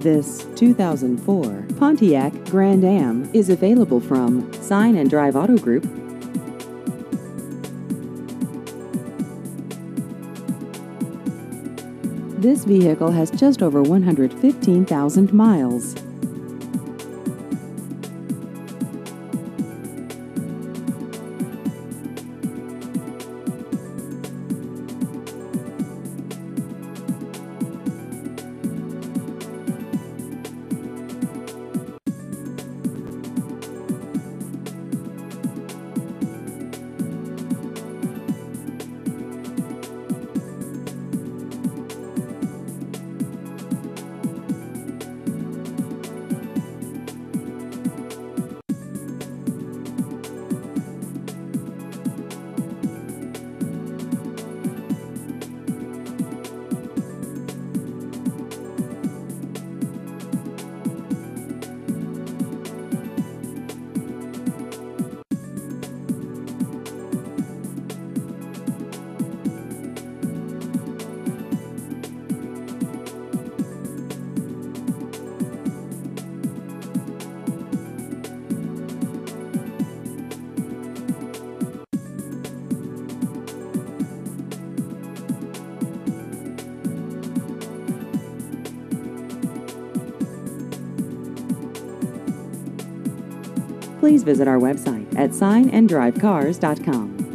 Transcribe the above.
This 2004 Pontiac Grand Am is available from Sign and Drive Auto Group. This vehicle has just over 115,000 miles. Please visit our website at signanddrivecars.com.